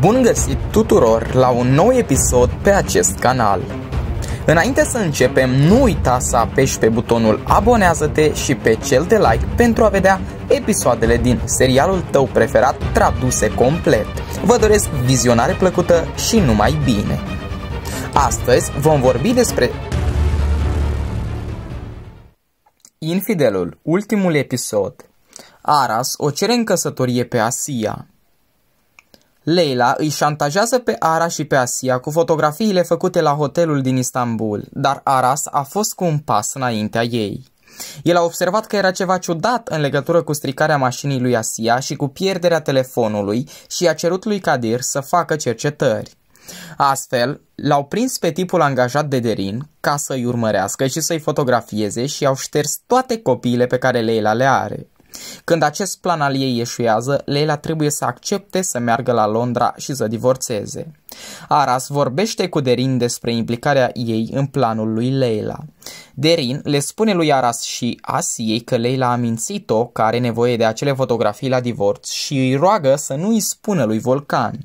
Bun găsit tuturor la un nou episod pe acest canal. Înainte să începem, nu uita să apeși pe butonul abonează-te și pe cel de like pentru a vedea episoadele din serialul tău preferat traduse complet. Vă doresc vizionare plăcută și numai bine. Astăzi vom vorbi despre Infidelul, ultimul episod. Aras o cere în căsătorie pe Asia. Leila îi șantajează pe Ara și pe Asia cu fotografiile făcute la hotelul din Istanbul, dar Aras a fost cu un pas înaintea ei. El a observat că era ceva ciudat în legătură cu stricarea mașinii lui Asia și cu pierderea telefonului și a cerut lui Kadir să facă cercetări. Astfel, l-au prins pe tipul angajat de Derin ca să-i urmărească și să-i fotografieze și au șters toate copiile pe care Leila le are. Când acest plan al ei eșuează, Leila trebuie să accepte să meargă la Londra și să divorțeze. Aras vorbește cu Derin despre implicarea ei în planul lui Leila. Derin le spune lui Aras și Asiei că Leila a mințit-o că are nevoie de acele fotografii la divorț și îi roagă să nu îi spună lui Volcan.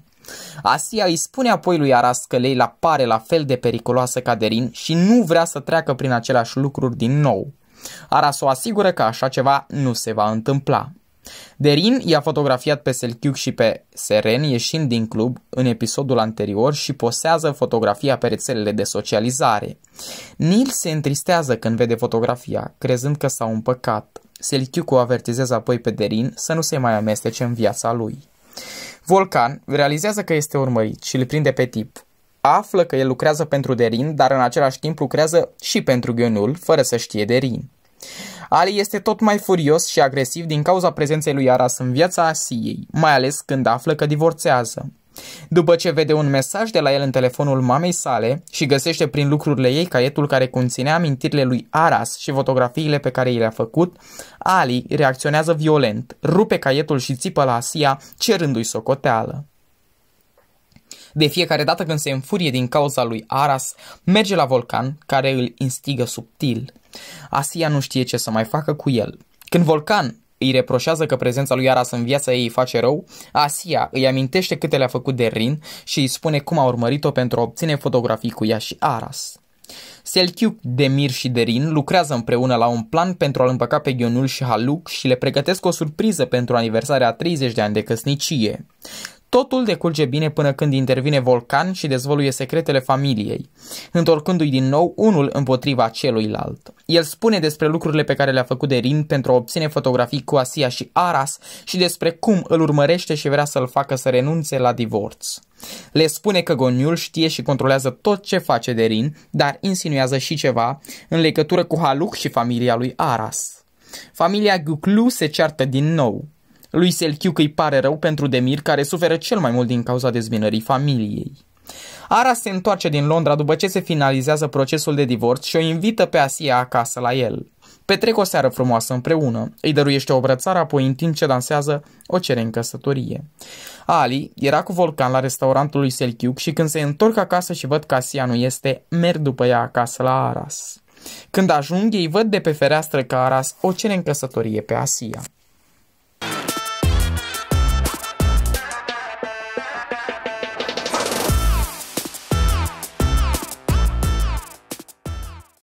Asia îi spune apoi lui Aras că Leila pare la fel de periculoasă ca Derin și nu vrea să treacă prin aceleași lucruri din nou. Aras o asigură că așa ceva nu se va întâmpla. Derin i-a fotografiat pe Selkiuk și pe Seren ieșind din club în episodul anterior și posează fotografia pe rețelele de socializare. Nil se întristează când vede fotografia, crezând că s-au împăcat. Selkiuk o avertizează apoi pe Derin să nu se mai amestece în viața lui. Volcan realizează că este urmărit și îl prinde pe tip. Află că el lucrează pentru Derin, dar în același timp lucrează și pentru Gionul, fără să știe Derin. Ali este tot mai furios și agresiv din cauza prezenței lui Aras în viața Asiei, mai ales când află că divorțează. După ce vede un mesaj de la el în telefonul mamei sale și găsește prin lucrurile ei caietul care conținea amintirile lui Aras și fotografiile pe care i le-a făcut, Ali reacționează violent, rupe caietul și țipă la Asia, cerându-i socoteală. De fiecare dată când se înfurie din cauza lui Aras, merge la Volcan, care îl instigă subtil. Asia nu știe ce să mai facă cu el. Când Volcan îi reproșează că prezența lui Aras în viața ei îi face rău, Asia îi amintește câte le-a făcut de Rin și îi spune cum a urmărit-o pentru a obține fotografii cu ea și Aras. Selkiuk, Demir și Derin lucrează împreună la un plan pentru a-l împăca pe Gionul și Haluk și le pregătesc o surpriză pentru aniversarea 30 de ani de căsnicie. Totul decurge bine până când intervine Volcan și dezvoluie secretele familiei, întorcându-i din nou unul împotriva celuilalt. El spune despre lucrurile pe care le-a făcut de Rin pentru a obține fotografii cu Asia și Aras și despre cum îl urmărește și vrea să-l facă să renunțe la divorț. Le spune că Goniul știe și controlează tot ce face de Rin, dar insinuează și ceva în legătură cu Haluk și familia lui Aras. Familia Guclu se ceartă din nou. Lui Selchiuc îi pare rău pentru Demir, care suferă cel mai mult din cauza dezbinării familiei. Ara se întoarce din Londra după ce se finalizează procesul de divorț și o invită pe Asia acasă la el. Petrec o seară frumoasă împreună, îi dăruiește o brățară, apoi în timp ce dansează o cere în căsătorie. Ali era cu Volcan la restaurantul lui Selchiuc și când se întorc acasă și văd că Asia nu este, merg după ea acasă la Aras. Când ajung, ei văd de pe fereastră că Aras o cere în căsătorie pe Asia.